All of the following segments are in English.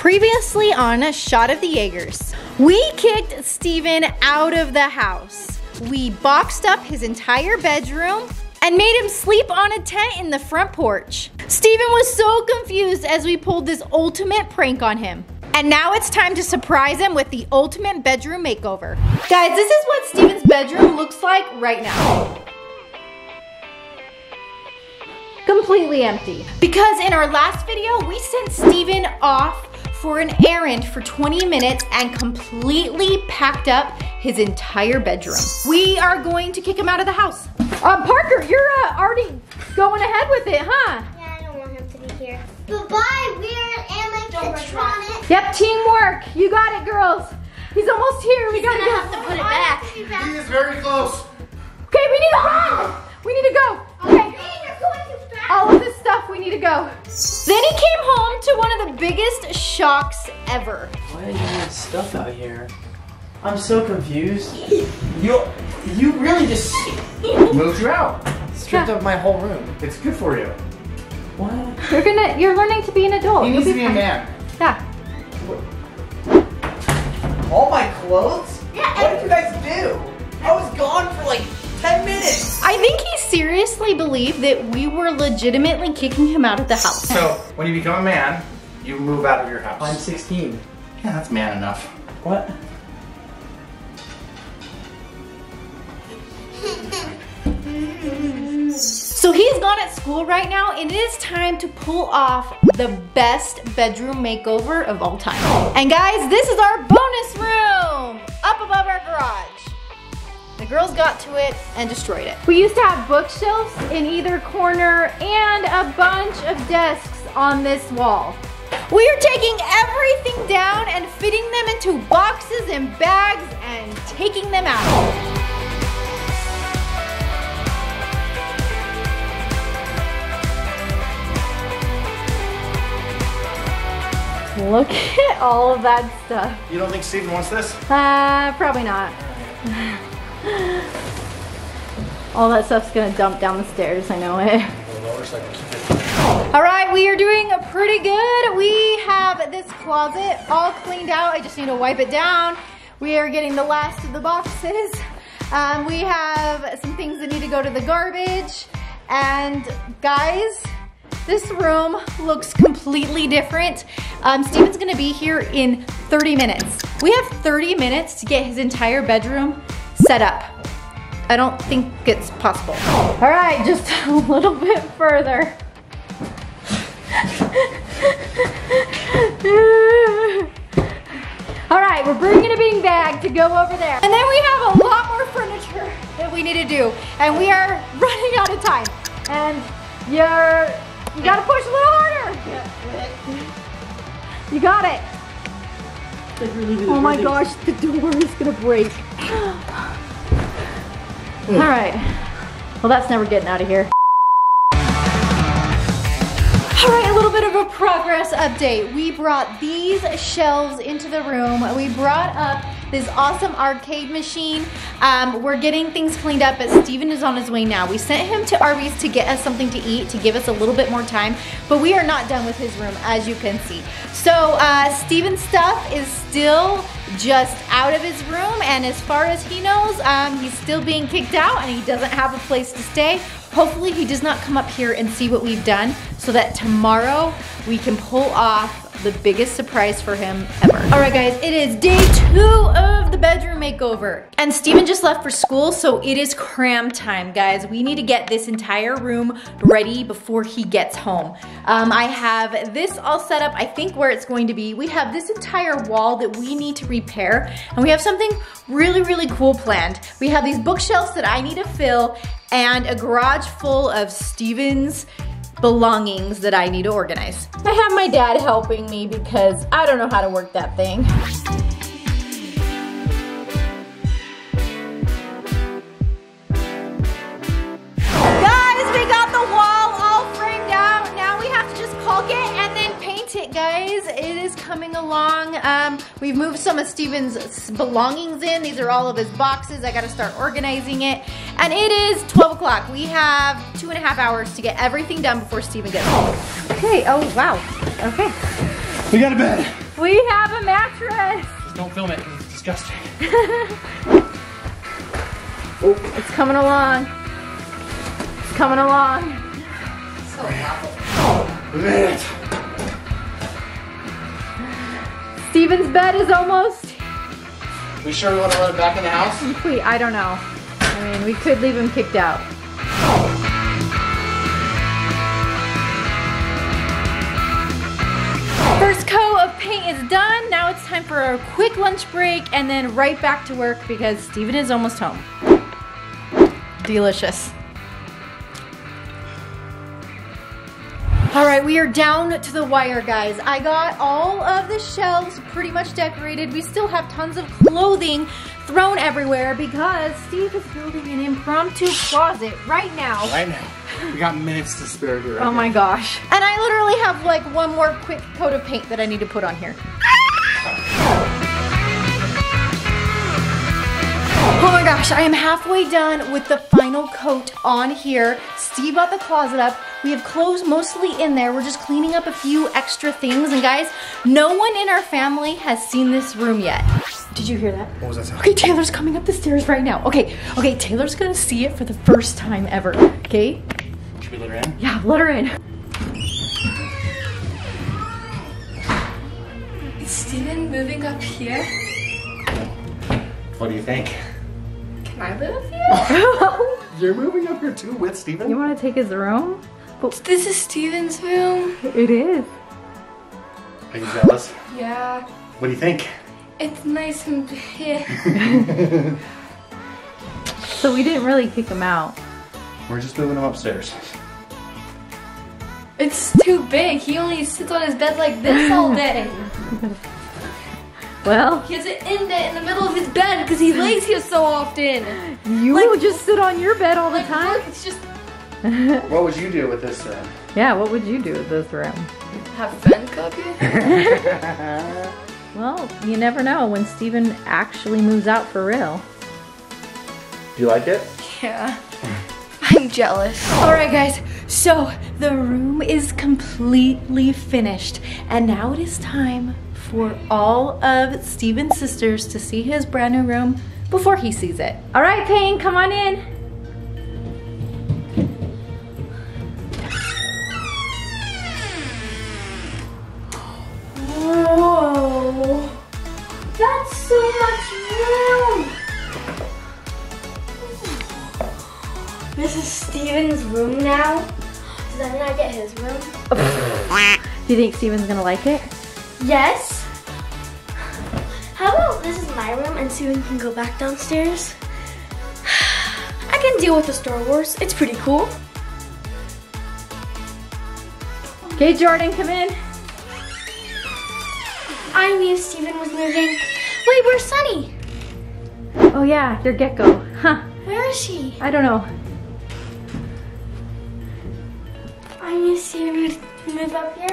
Previously on a shot of the Yeagers, we kicked Stephen out of the house. We boxed up his entire bedroom and made him sleep on a tent in the front porch. Stephen was so confused as we pulled this ultimate prank on him. And now it's time to surprise him with the ultimate bedroom makeover. Guys, this is what Stephen's bedroom looks like right now. Completely empty. Because in our last video, we sent Stephen off for an errand for 20 minutes and completely packed up his entire bedroom. We are going to kick him out of the house. Uh, Parker, you're uh, already going ahead with it, huh? Yeah, I don't want him to be here. Bye-bye, we're animatronic. Yep, teamwork. You got it, girls. He's almost here. We gotta gonna go. have to put it back. He is very close. Okay, we need to run. We need to go. Okay. All of this stuff, we need to go. Then he came home to one of the biggest shocks ever. Why are you doing stuff out here? I'm so confused. You, you really just Moved you out. stripped Yeah. up my whole room. It's good for you. What? You're gonna, you're learning to be an adult. He You'll needs to be a man. Yeah. All my clothes? Minutes. I think he seriously believed that we were legitimately kicking him out of the house. So when you become a man, you move out of your house. I'm 16. Yeah, that's man enough. What? So he's gone at school right now, and it is time to pull off the best bedroom makeover of all time. And guys, this is our bonus room up above our garage. The girls got to it and destroyed it. We used to have bookshelves in either corner and a bunch of desks on this wall. We are taking everything down and fitting them into boxes and bags and taking them out. Look at all of that stuff. You don't think Stephen wants this? Uh, probably not. All that stuff's gonna dump down the stairs, I know it. All right, we are doing pretty good. We have this closet all cleaned out. I just need to wipe it down. We are getting the last of the boxes. Um, we have some things that need to go to the garbage. And guys, this room looks completely different. Um, Stephen's gonna be here in 30 minutes. We have 30 minutes to get his entire bedroom set up. I don't think it's possible. All right, just a little bit further. All right, we're bringing a bean bag to go over there. And then we have a lot more furniture that we need to do. And we are running out of time. And you're, you gotta push a little harder. You got it. Oh my gosh, the door is gonna break. Hmm. All right. Well, that's never getting out of here. All right, a little bit of a progress update. We brought these shelves into the room. We brought up this awesome arcade machine. Um, we're getting things cleaned up, but Stephen is on his way now. We sent him to Arby's to get us something to eat, to give us a little bit more time, but we are not done with his room, as you can see. So uh, Stephen's stuff is still just out of his room, and as far as he knows, um, he's still being kicked out and he doesn't have a place to stay. Hopefully he does not come up here and see what we've done so that tomorrow we can pull off the biggest surprise for him ever. All right guys, it is day two of the bedroom makeover. And Stephen just left for school, so it is cram time, guys. We need to get this entire room ready before he gets home. Um, I have this all set up, I think where it's going to be. We have this entire wall that we need to repair, and we have something really, really cool planned. We have these bookshelves that I need to fill, and a garage full of Stephen's belongings that I need to organize. I have my dad helping me because I don't know how to work that thing. Coming along. Um, we've moved some of Stephen's belongings in. These are all of his boxes. I gotta start organizing it. And it is 12 o'clock. We have two and a half hours to get everything done before Stephen gets home. Okay, oh wow, okay. We got a bed. We have a mattress. Just don't film it, it's disgusting. It's coming along. It's coming along. Stephen's bed is almost We sure we want to let him back in the house? complete. I don't know. I mean, we could leave him kicked out. First coat of paint is done. Now it's time for a quick lunch break and then right back to work because Stephen is almost home. Delicious. All right, we are down to the wire, guys. I got all of the shelves pretty much decorated. We still have tons of clothing thrown everywhere because Steve is building an impromptu closet right now. Right now. We got minutes to spare here. Oh my gosh. And I literally have like one more quick coat of paint that I need to put on here. Oh my gosh, I am halfway done with the final coat on here. Steve got the closet up. We have clothes mostly in there. We're just cleaning up a few extra things. And guys, no one in our family has seen this room yet. Did you hear that? What was that sound? Okay, Taylor's coming up the stairs right now. Okay, okay, Taylor's gonna see it for the first time ever. Okay? Should we let her in? Yeah, let her in. Is Stephen moving up here? What do you think? Can I live up here? You're moving up here too with Stephen? You want to take his room? This is Stephen's room. It is. Are you jealous? Yeah. What do you think? It's nice and here. So we didn't really kick him out. We're just moving him upstairs. It's too big. He only sits on his bed like this all day. Well, He has an indent in the middle of his bed because he lays here so often. you will just sit on your bed all the Like, time. look, it's just What would you do with this room? Yeah, what would you do with this room? have fun go up here. Well, you never know when Stephen actually moves out for real. Do you like it? Yeah. I'm jealous. All right, guys, so the room is completely finished. And now it is time for all of Stephen's sisters to see his brand new room before he sees it. All right, Payne, come on in. Do you think Stephen's gonna like it? Yes. How about this is my room and Stephen can go back downstairs? I can deal with the Star Wars. It's pretty cool. Okay, Jordan, come in. I knew Stephen was moving. Wait, where's Sunny? Oh yeah, your gecko. Huh, Where is she? I don't know. I knew Stephen would move up here.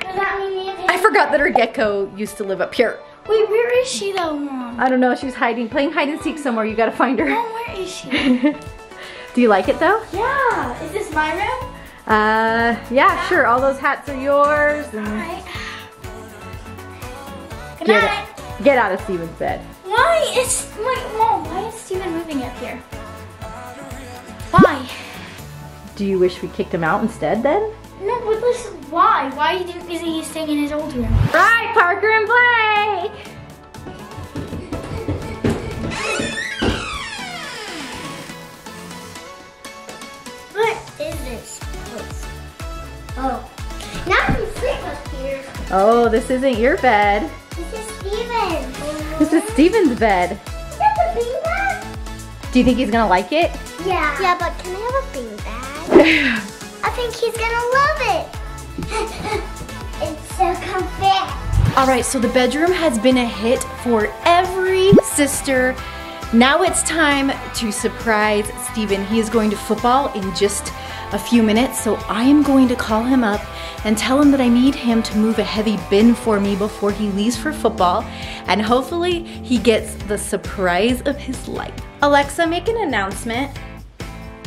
Does that mean me and? I forgot that her gecko used to live up here. Wait, where is she though, Mom? I don't know, she's hiding, playing hide and seek somewhere. You gotta find her. Mom, where is she? Do you like it though? yeah. Is this my room? Uh, yeah, sure. All those hats are yours. And Alright. Good get, night. get out of Stephen's bed. Why is wait, Mom? Why is Stephen moving up here? Why? Do you wish we kicked him out instead then? No, but listen. Why? Why didn't isn't he staying in his old room? Right, Parker and Blake. What is this place? Oh. Now I can sleep up here. Oh, this isn't your bed. This is Stephen. This is Stephen's bed. Is that the beanbag? Do you think he's gonna like it? Yeah. Yeah, but can I have a beanbag? I think he's gonna love it. it's so comfy. All right, so the bedroom has been a hit for every sister. Now it's time to surprise Stephen. He is going to football in just a few minutes, so I am going to call him up and tell him that I need him to move a heavy bin for me before he leaves for football, and hopefully he gets the surprise of his life. Alexa, make an announcement.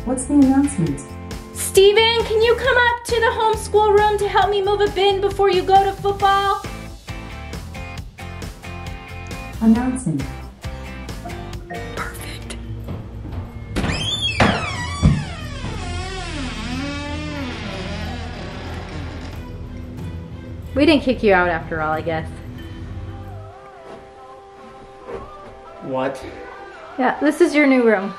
What's the announcement? Stephen, can you come up to the homeschool room to help me move a bin before you go to football? Announcing. Perfect. We didn't kick you out after all, I guess. What? Yeah, this is your new room.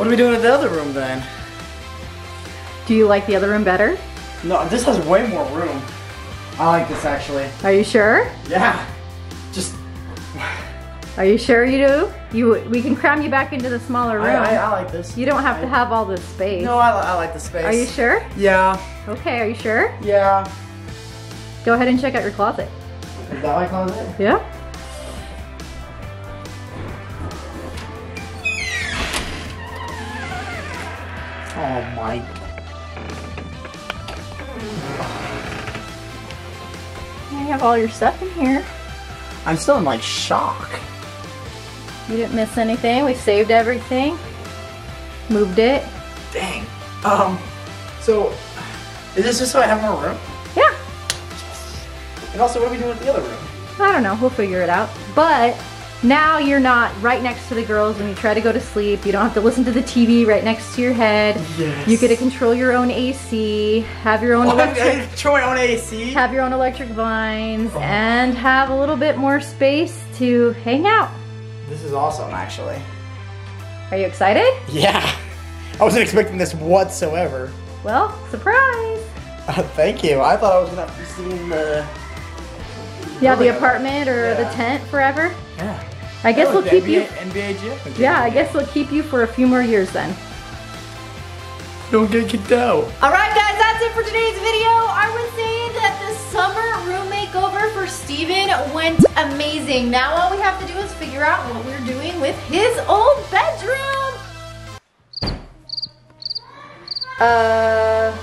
What are we doing in the other room then? Do you like the other room better? No, this has way more room. I like this actually. Are you sure? Yeah. Just, Are you sure you do? You, we can cram you back into the smaller room. I, I, I like this. you don't have to have all this space. No, I, I like the space. Are you sure? Yeah. Okay, are you sure? Yeah. Go ahead and check out your closet. Is that my closet? Yeah? Oh my. You have all your stuff in here. I'm still in like shock. You didn't miss anything. We saved everything. Moved it. Dang. Um, so, is this just so I have more room? Yeah. And also, what are we doing with the other room? I don't know. We'll figure it out. But now you're not right next to the girls when you try to go to sleep. You don't have to listen to the TV right next to your head. Yes. You get to control your own AC, have your own Oh, electric control my own AC. have your own electric vines and have a little bit more space to hang out. This is awesome, actually. Are you excited? Yeah. I wasn't expecting this whatsoever. Well, surprise. Uh, thank you. I thought I was gonna be seeing the. Yeah, the apartment or the tent forever. Yeah. I guess Oh, we'll keep NBA, you. NBA gym. Yeah, I guess we'll keep you for a few more years then. Don't get kicked out. All right, guys, that's it for today's video. I would say that the summer room makeover for Stephen went amazing. Now all we have to do is figure out what we're doing with his old bedroom. Uh,